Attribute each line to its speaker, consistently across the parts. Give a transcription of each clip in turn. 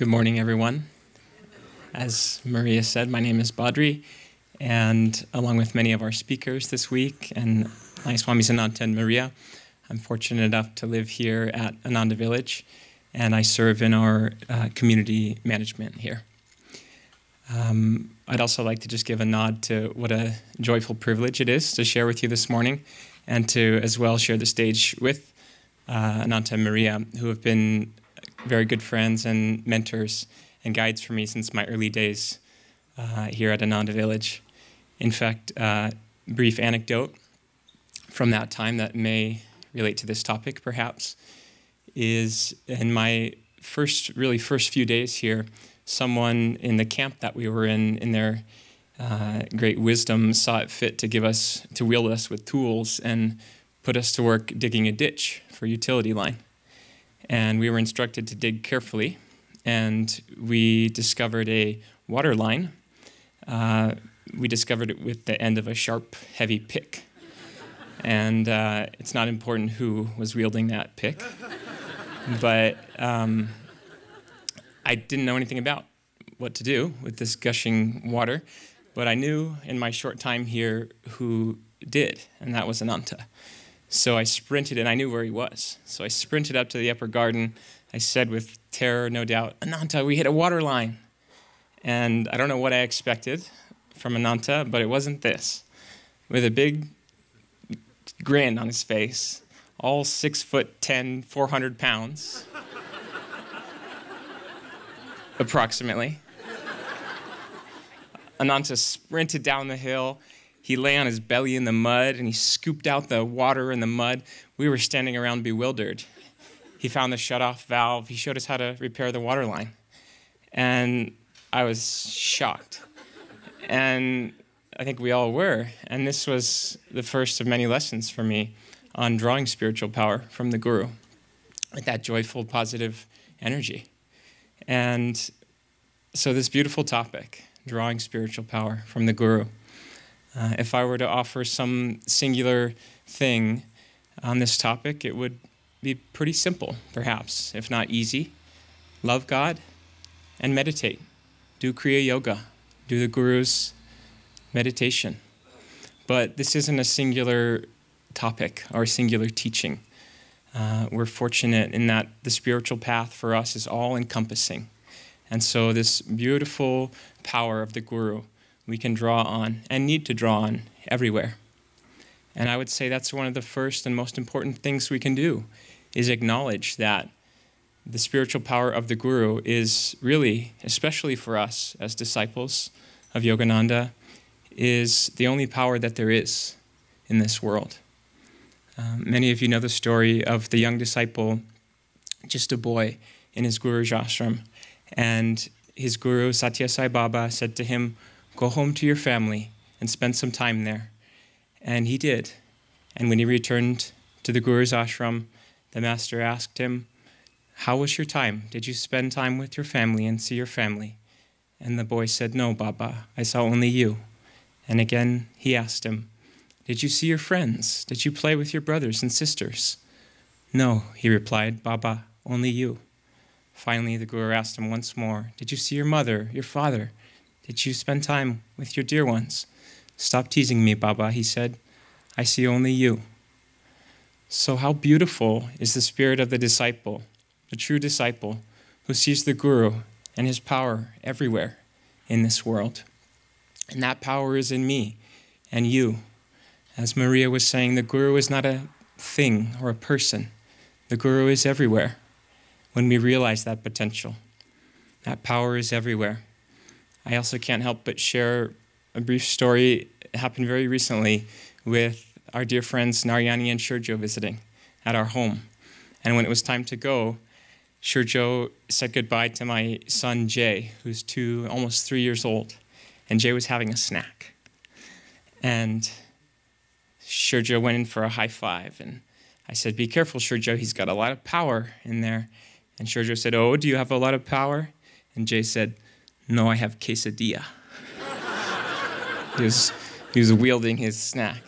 Speaker 1: Good morning, everyone. As Maria said, my name is Badri, and along with many of our speakers this week, and Nayaswamis Ananta and Maria, I'm fortunate enough to live here at Ananda Village, and I serve in our uh, community management here. Um, I'd also like to just give a nod to what a joyful privilege it is to share with you this morning, and to as well share the stage with uh, Ananta and Maria, who have been very good friends and mentors and guides for me since my early days uh, here at Ananda Village. In fact, uh, brief anecdote from that time that may relate to this topic, perhaps, is in my first, really first few days here, someone in the camp that we were in, in their uh, great wisdom, saw it fit to give us, to wield us with tools and put us to work digging a ditch for utility line. And we were instructed to dig carefully, and we discovered a water line. Uh, we discovered it with the end of a sharp, heavy pick. And uh, it's not important who was wielding that pick, but um, I didn't know anything about what to do with this gushing water, but I knew in my short time here who did, and that was Ananta. So I sprinted, and I knew where he was. So I sprinted up to the upper garden. I said with terror, no doubt, Ananta, we hit a water line. And I don't know what I expected from Ananta, but it wasn't this. With a big grin on his face, all six foot ten, 400 pounds, approximately. Ananta sprinted down the hill he lay on his belly in the mud and he scooped out the water in the mud. We were standing around bewildered. He found the shut-off valve. He showed us how to repair the water line. And I was shocked. And I think we all were. And this was the first of many lessons for me on drawing spiritual power from the Guru with that joyful, positive energy. And so, this beautiful topic, drawing spiritual power from the Guru. Uh, if I were to offer some singular thing on this topic, it would be pretty simple, perhaps, if not easy. Love God and meditate. Do Kriya Yoga. Do the Guru's meditation. But this isn't a singular topic or a singular teaching. Uh, we're fortunate in that the spiritual path for us is all encompassing. And so, this beautiful power of the Guru we can draw on and need to draw on everywhere. And I would say that's one of the first and most important things we can do is acknowledge that the spiritual power of the Guru is really, especially for us as disciples of Yogananda, is the only power that there is in this world. Um, many of you know the story of the young disciple, just a boy, in his Guru's ashram. And his Guru, Satya Sai Baba, said to him, Go home to your family and spend some time there. And he did. And when he returned to the Guru's ashram, the master asked him, How was your time? Did you spend time with your family and see your family? And the boy said, No, Baba, I saw only you. And again he asked him, Did you see your friends? Did you play with your brothers and sisters? No, he replied, Baba, only you. Finally, the Guru asked him once more, Did you see your mother, your father? Did you spend time with your dear ones? Stop teasing me, Baba, he said. I see only you. So, how beautiful is the spirit of the disciple, the true disciple, who sees the Guru and his power everywhere in this world. And that power is in me and you. As Maria was saying, the Guru is not a thing or a person, the Guru is everywhere when we realize that potential. That power is everywhere. I also can't help but share a brief story. It happened very recently with our dear friends Narayani and Shurjo visiting at our home. And when it was time to go, Shurjo said goodbye to my son Jay, who's two, almost three years old. And Jay was having a snack. And Shurjo went in for a high five. And I said, Be careful, Shurjo. He's got a lot of power in there. And Shurjo said, Oh, do you have a lot of power? And Jay said, no, I have quesadilla. he, was, he was wielding his snack.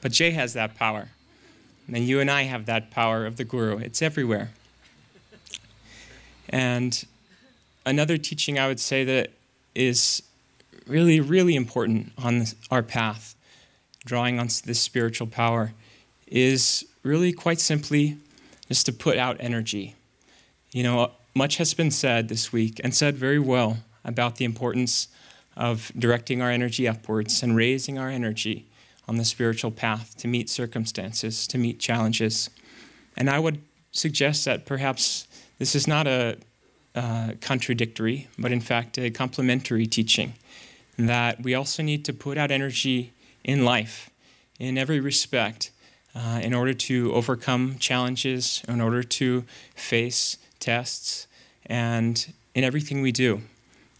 Speaker 1: But Jay has that power. And you and I have that power of the Guru. It's everywhere. And another teaching I would say that is really, really important on this, our path, drawing on this spiritual power, is really quite simply just to put out energy. You know, much has been said this week and said very well about the importance of directing our energy upwards and raising our energy on the spiritual path to meet circumstances, to meet challenges. And I would suggest that perhaps this is not a uh, contradictory, but in fact a complementary teaching. That we also need to put out energy in life, in every respect, uh, in order to overcome challenges, in order to face tests, and in everything we do.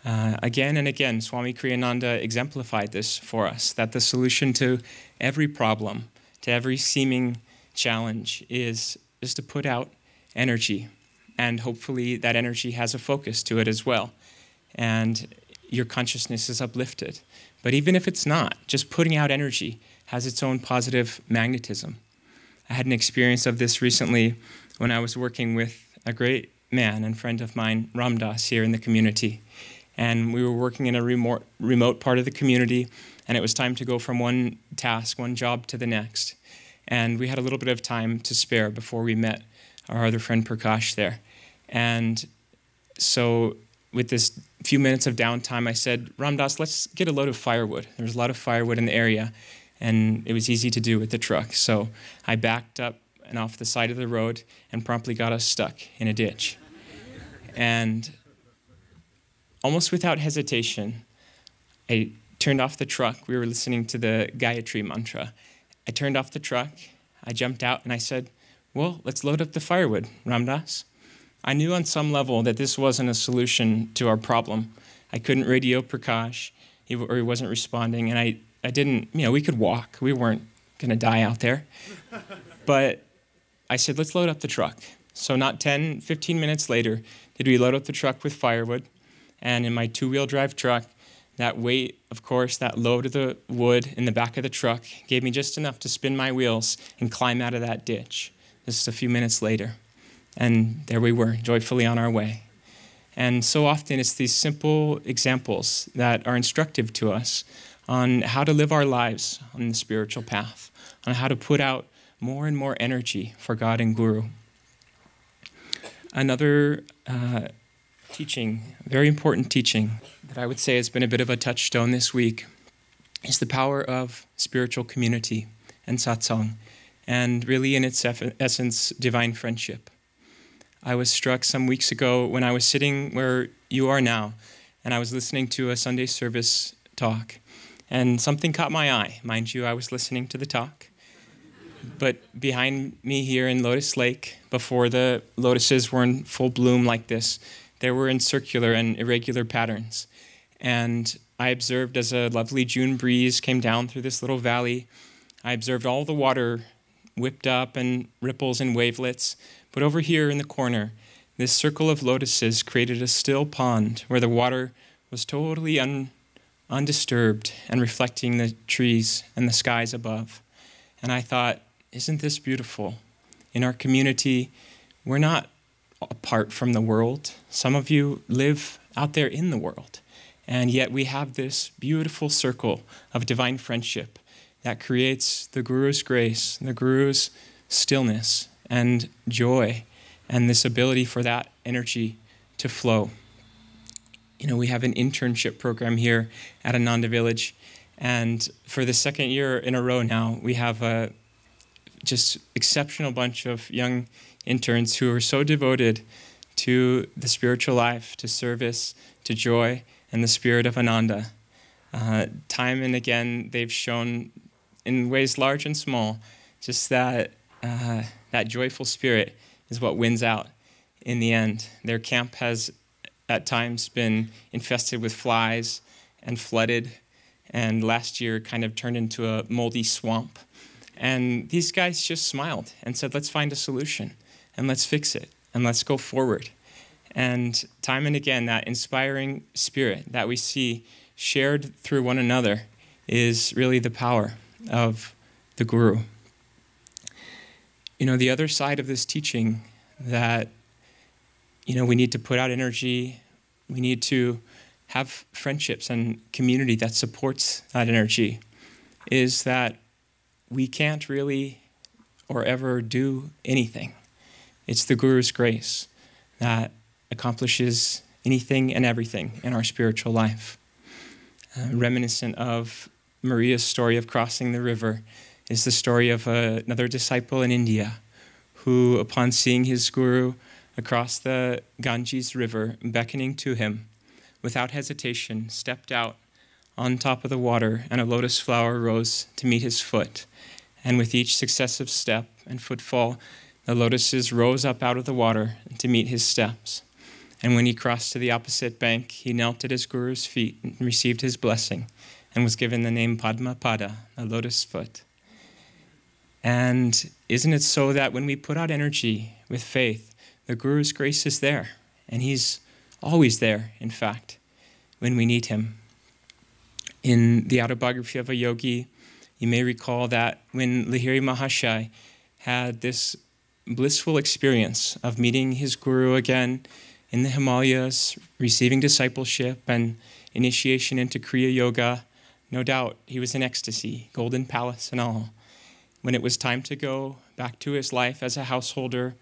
Speaker 1: Uh, again and again, Swami Kriyananda exemplified this for us that the solution to every problem, to every seeming challenge, is just to put out energy. And hopefully, that energy has a focus to it as well. And your consciousness is uplifted. But even if it's not, just putting out energy has its own positive magnetism. I had an experience of this recently when I was working with a great man and friend of mine, Ram Dass, here in the community. And we were working in a remote, remote part of the community, and it was time to go from one task, one job to the next. And we had a little bit of time to spare before we met our other friend Prakash there. And so, with this few minutes of downtime, I said, Ram Dass, let's get a load of firewood. There was a lot of firewood in the area, and it was easy to do with the truck. So I backed up and off the side of the road and promptly got us stuck in a ditch. And almost without hesitation, I turned off the truck. We were listening to the Gayatri mantra. I turned off the truck, I jumped out, and I said, Well, let's load up the firewood, Ramdas. I knew on some level that this wasn't a solution to our problem. I couldn't radio Prakash, he, or he wasn't responding, and I, I didn't, you know, we could walk. We weren't going to die out there. but I said, let's load up the truck. So, not 10, 15 minutes later, did we load up the truck with firewood. And in my two wheel drive truck, that weight, of course, that load of the wood in the back of the truck gave me just enough to spin my wheels and climb out of that ditch just a few minutes later. And there we were, joyfully on our way. And so often it's these simple examples that are instructive to us on how to live our lives on the spiritual path, on how to put out more and more energy for God and Guru. Another uh, teaching, very important teaching, that I would say has been a bit of a touchstone this week is the power of spiritual community and satsang, and really in its essence, divine friendship. I was struck some weeks ago when I was sitting where you are now, and I was listening to a Sunday service talk, and something caught my eye. Mind you, I was listening to the talk. But behind me here in Lotus Lake, before the lotuses were in full bloom like this, they were in circular and irregular patterns. And I observed as a lovely June breeze came down through this little valley. I observed all the water whipped up and ripples and wavelets. But over here in the corner, this circle of lotuses created a still pond where the water was totally un- undisturbed and reflecting the trees and the skies above. And I thought, isn't this beautiful? In our community, we're not apart from the world. Some of you live out there in the world. And yet we have this beautiful circle of divine friendship that creates the Guru's grace, the Guru's stillness and joy, and this ability for that energy to flow. You know, we have an internship program here at Ananda Village, and for the second year in a row now, we have a just exceptional bunch of young interns who are so devoted to the spiritual life, to service, to joy, and the spirit of Ananda. Uh, time and again, they've shown in ways large and small just that, uh, that joyful spirit is what wins out in the end. Their camp has at times been infested with flies and flooded, and last year kind of turned into a moldy swamp. And these guys just smiled and said, let's find a solution and let's fix it and let's go forward. And time and again, that inspiring spirit that we see shared through one another is really the power of the Guru. You know, the other side of this teaching that you know, we need to put out energy. We need to have friendships and community that supports that energy. Is that we can't really or ever do anything. It's the Guru's grace that accomplishes anything and everything in our spiritual life. Uh, reminiscent of Maria's story of crossing the river is the story of uh, another disciple in India who, upon seeing his guru across the Ganges River, beckoning to him, without hesitation, stepped out on top of the water, and a lotus flower rose to meet his foot. And with each successive step and footfall, the lotuses rose up out of the water to meet his steps. And when he crossed to the opposite bank, he knelt at his guru's feet and received his blessing and was given the name Padma Pada, a lotus foot. And isn't it so that when we put out energy with faith, the Guru's grace is there? And he's always there, in fact, when we need him. In the autobiography of a yogi, you may recall that when Lahiri Mahasaya had this blissful experience of meeting his guru again in the Himalayas, receiving discipleship and initiation into Kriya Yoga, no doubt he was in ecstasy, golden palace and all. When it was time to go back to his life as a householder,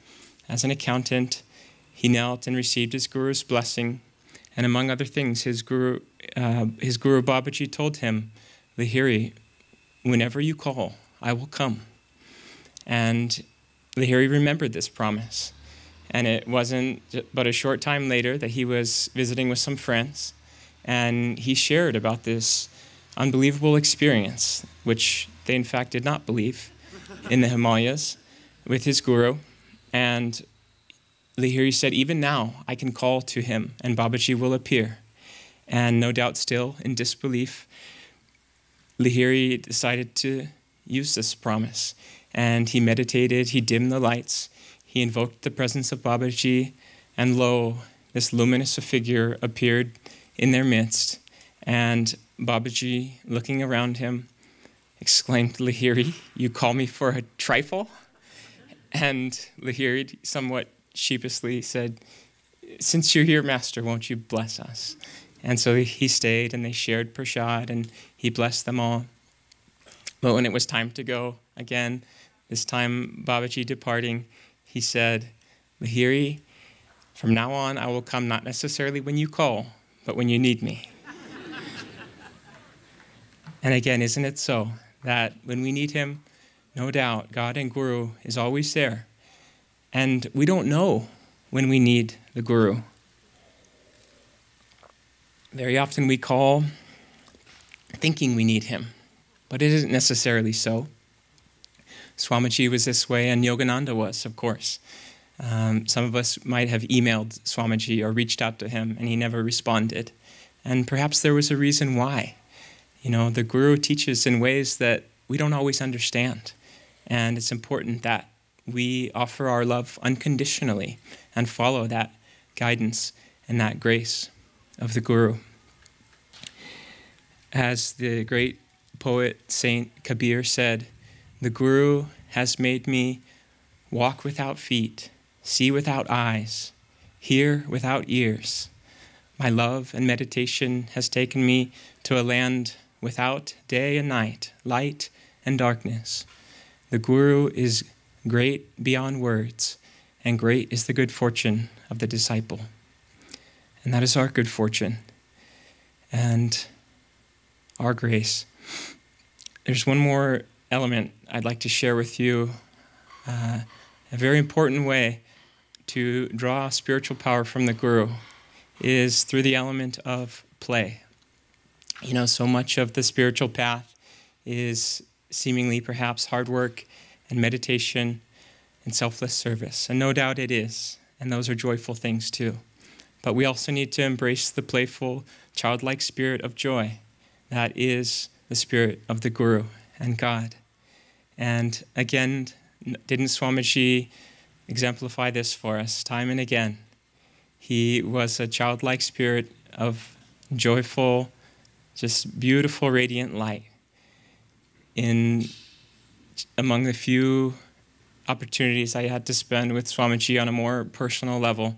Speaker 1: as an accountant, he knelt and received his guru's blessing. And among other things, his guru, uh, his guru Babaji told him, Lahiri, whenever you call, I will come. And Lahiri remembered this promise. And it wasn't but a short time later that he was visiting with some friends, and he shared about this unbelievable experience, which they in fact did not believe, in the Himalayas with his guru. And Lahiri said, Even now I can call to him, and Babaji will appear. And no doubt, still in disbelief, Lahiri decided to use this promise. And he meditated, he dimmed the lights, he invoked the presence of Babaji, and lo, this luminous figure appeared in their midst. And Babaji, looking around him, exclaimed, Lahiri, you call me for a trifle? And Lahiri somewhat sheepishly said, Since you're here, Master, won't you bless us? And so he stayed and they shared prashad and he blessed them all. But when it was time to go again, this time Babaji departing, he said, Lahiri, from now on I will come not necessarily when you call, but when you need me. and again, isn't it so that when we need him, no doubt God and Guru is always there. And we don't know when we need the Guru. Very often we call thinking we need him, but it isn't necessarily so. Swamiji was this way, and Yogananda was, of course. Um, some of us might have emailed Swamiji or reached out to him, and he never responded. And perhaps there was a reason why. You know, the Guru teaches in ways that we don't always understand. And it's important that we offer our love unconditionally and follow that guidance and that grace of the Guru. As the great poet Saint Kabir said, the Guru has made me walk without feet, see without eyes, hear without ears. My love and meditation has taken me to a land without day and night, light and darkness. The Guru is great beyond words, and great is the good fortune of the disciple. And that is our good fortune and our grace. There's one more element I'd like to share with you uh, a very important way to draw spiritual power from the Guru is through the element of play. You know, so much of the spiritual path is seemingly perhaps hard work and meditation and selfless service. And no doubt it is. And those are joyful things too. But we also need to embrace the playful, childlike spirit of joy that is the spirit of the Guru and God. And again, didn't Swamiji exemplify this for us time and again? He was a childlike spirit of joyful, just beautiful, radiant light. In among the few opportunities I had to spend with Swamiji on a more personal level,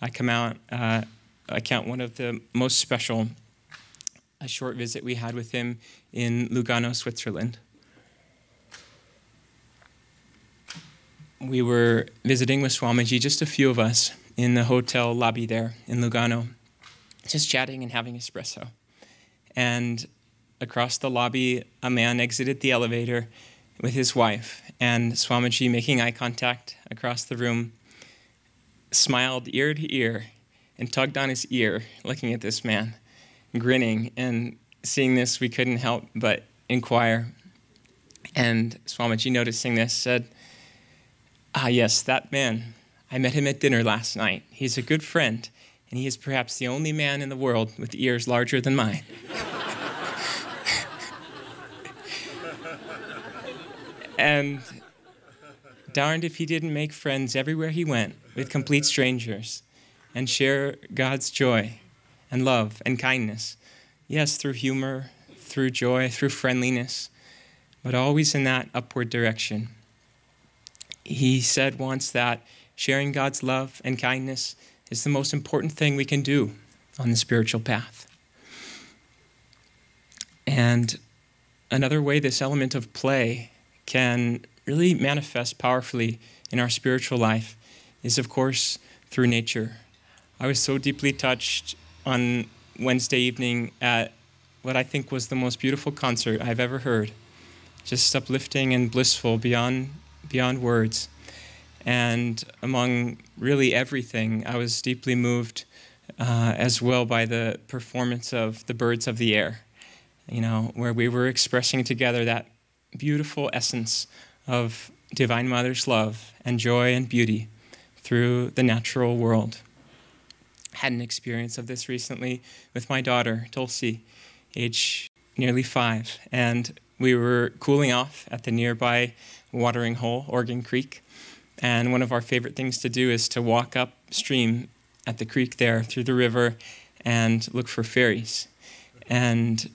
Speaker 1: I come out, uh, I count one of the most special, a short visit we had with him in Lugano, Switzerland. We were visiting with Swamiji, just a few of us, in the hotel lobby there in Lugano, just chatting and having espresso. And across the lobby, a man exited the elevator with his wife, and Swamiji, making eye contact across the room, smiled ear to ear and tugged on his ear, looking at this man, grinning. And seeing this, we couldn't help but inquire. And Swamiji, noticing this, said, Ah, yes, that man. I met him at dinner last night. He's a good friend, and he is perhaps the only man in the world with ears larger than mine. And darned if he didn't make friends everywhere he went with complete strangers and share God's joy and love and kindness. Yes, through humor, through joy, through friendliness, but always in that upward direction. He said once that sharing God's love and kindness is the most important thing we can do on the spiritual path. And another way this element of play can really manifest powerfully in our spiritual life is, of course, through nature. I was so deeply touched on Wednesday evening at what I think was the most beautiful concert I've ever heard. Just uplifting and blissful beyond, beyond words. And among really everything, I was deeply moved uh, as well by the performance of the birds of the air, you know, where we were expressing together that beautiful essence of Divine Mother's love and joy and beauty through the natural world. Had an experience of this recently with my daughter, Tulsi, age nearly five, and we were cooling off at the nearby watering hole, Oregon Creek. And one of our favorite things to do is to walk upstream at the creek there through the river and look for fairies. And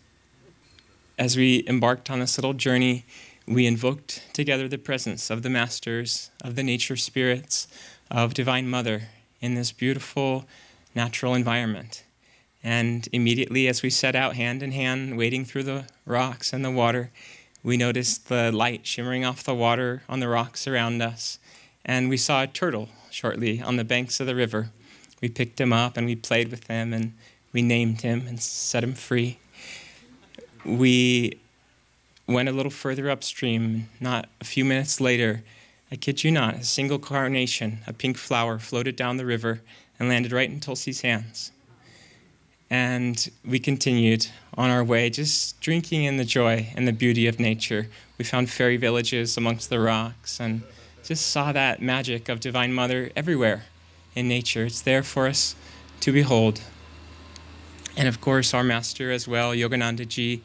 Speaker 1: as we embarked on this little journey, we invoked together the presence of the masters, of the nature spirits, of Divine Mother in this beautiful natural environment. And immediately, as we set out hand in hand, wading through the rocks and the water, we noticed the light shimmering off the water on the rocks around us. And we saw a turtle shortly on the banks of the river. We picked him up and we played with him and we named him and set him free we went a little further upstream. Not a few minutes later, I kid you not, a single carnation, a pink flower, floated down the river and landed right in Tulsi's hands. And we continued on our way, just drinking in the joy and the beauty of nature. We found fairy villages amongst the rocks and just saw that magic of Divine Mother everywhere in nature. It's there for us to behold. And of course, our master as well, Yogananda ji,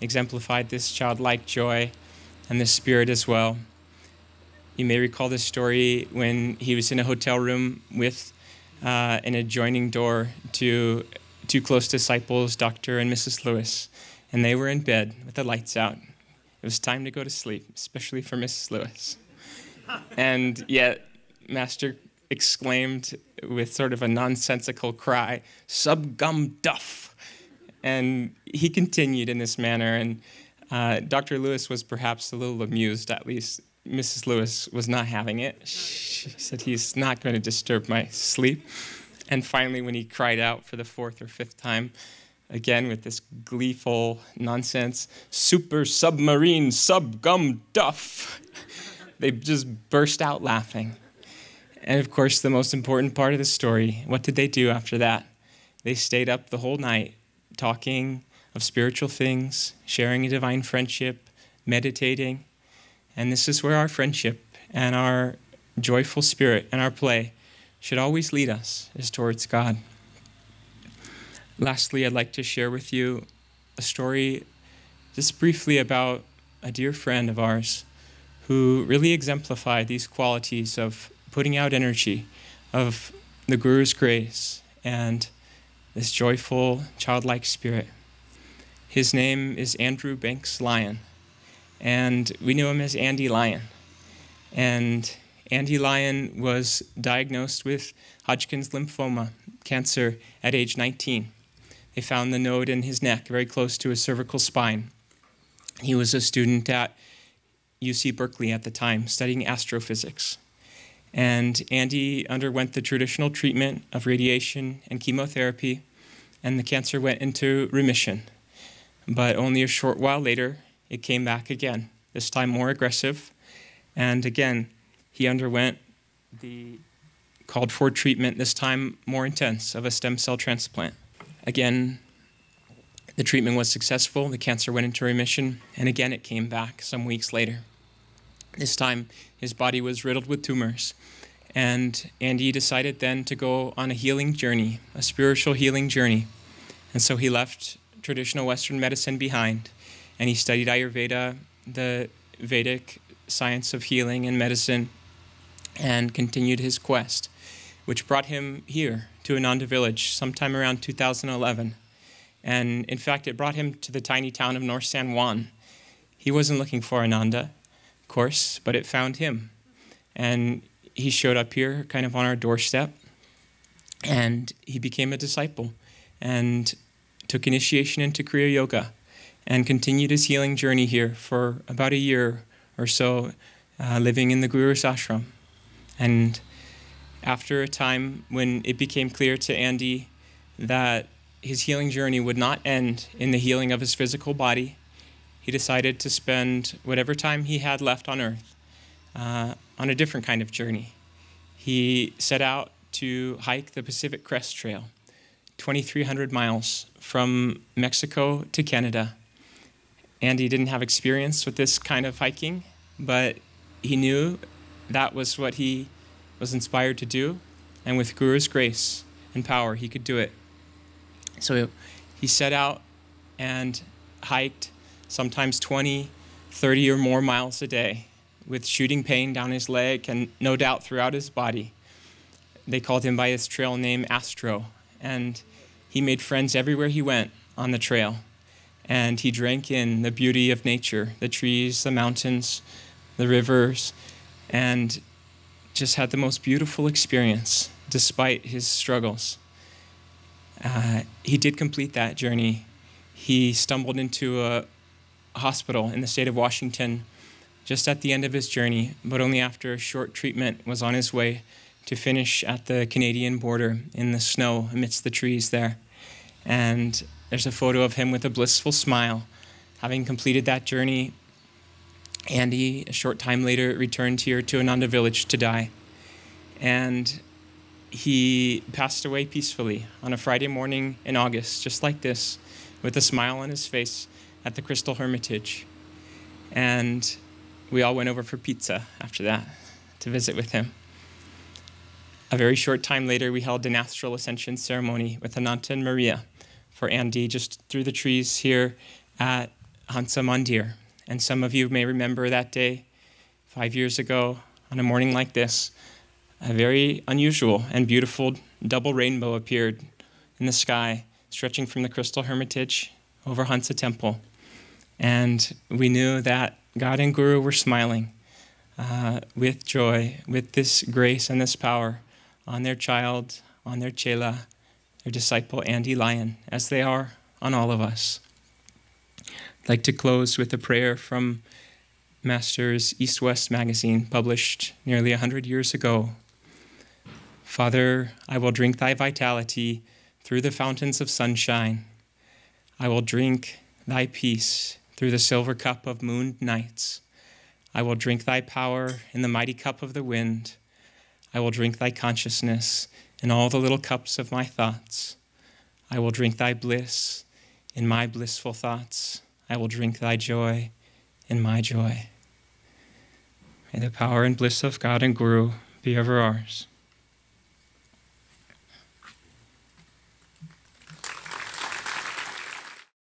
Speaker 1: exemplified this childlike joy and this spirit as well. You may recall this story when he was in a hotel room with uh, an adjoining door to two close disciples, Dr. and Mrs. Lewis, and they were in bed with the lights out. It was time to go to sleep, especially for Mrs. Lewis. And yet, Master exclaimed with sort of a nonsensical cry, Subgum duff. And he continued in this manner, and uh, Dr. Lewis was perhaps a little amused, at least. Mrs. Lewis was not having it. She said, He's not going to disturb my sleep. And finally, when he cried out for the fourth or fifth time, again with this gleeful nonsense, super submarine sub gum duff, they just burst out laughing. And of course, the most important part of the story what did they do after that? They stayed up the whole night talking of spiritual things, sharing a divine friendship, meditating. And this is where our friendship and our joyful spirit and our play should always lead us, is towards God. Lastly, I'd like to share with you a story just briefly about a dear friend of ours who really exemplified these qualities of putting out energy of the Guru's grace and this joyful, childlike spirit. His name is Andrew Banks Lyon, and we knew him as Andy Lyon. And Andy Lyon was diagnosed with Hodgkin's lymphoma, cancer, at age 19. They found the node in his neck, very close to his cervical spine. He was a student at UC Berkeley at the time, studying astrophysics. And Andy underwent the traditional treatment of radiation and chemotherapy, and the cancer went into remission. But only a short while later, it came back again, this time more aggressive. And again, he underwent the called for treatment, this time more intense, of a stem cell transplant. Again, the treatment was successful, the cancer went into remission, and again it came back some weeks later. This time, his body was riddled with tumors. And Andy decided then to go on a healing journey, a spiritual healing journey. And so he left traditional Western medicine behind and he studied Ayurveda, the Vedic science of healing and medicine, and continued his quest, which brought him here to Ananda village sometime around 2011. And in fact, it brought him to the tiny town of North San Juan. He wasn't looking for Ananda, course, but it found him. And he showed up here kind of on our doorstep and he became a disciple and took initiation into Kriya Yoga and continued his healing journey here for about a year or so, uh, living in the Guru's ashram. And after a time when it became clear to Andy that his healing journey would not end in the healing of his physical body, he decided to spend whatever time he had left on earth uh, on a different kind of journey. He set out to hike the Pacific Crest Trail, 2,300 miles from Mexico to Canada. Andy didn't have experience with this kind of hiking, but he knew that was what he was inspired to do, and with Guru's grace and power, he could do it. So he set out and hiked sometimes 20, 30 or more miles a day with shooting pain down his leg and no doubt throughout his body. They called him by his trail name Astro, and he made friends everywhere he went on the trail. And he drank in the beauty of nature the trees, the mountains, the rivers, and just had the most beautiful experience despite his struggles. Uh, he did complete that journey. He stumbled into a hospital in the state of Washington just at the end of his journey, but only after a short treatment was on his way to finish at the Canadian border in the snow amidst the trees there. And there's a photo of him with a blissful smile, having completed that journey. Andy, a short time later, returned here to Ananda village to die. And he passed away peacefully on a Friday morning in August, just like this, with a smile on his face at the Crystal Hermitage. And we all went over for pizza after that to visit with him. A very short time later, we held an astral ascension ceremony with Ananta and Maria for Andy just through the trees here at Hansa Mandir. And some of you may remember that day five years ago on a morning like this. A very unusual and beautiful double rainbow appeared in the sky, stretching from the Crystal Hermitage over Hansa Temple. And we knew that God and Guru were smiling uh, with joy, with this grace and this power on their child, on their chela, their disciple Andy Lyon, as they are on all of us. I'd like to close with a prayer from Master's East West magazine, published nearly a hundred years ago. Father, I will drink thy vitality through the fountains of sunshine. I will drink thy peace through the silver cup of mooned nights. I will drink thy power in the mighty cup of the wind. I will drink thy consciousness in all the little cups of my thoughts. I will drink thy bliss in my blissful thoughts. I will drink thy joy in my joy. May the power and bliss of God and Guru be ever ours.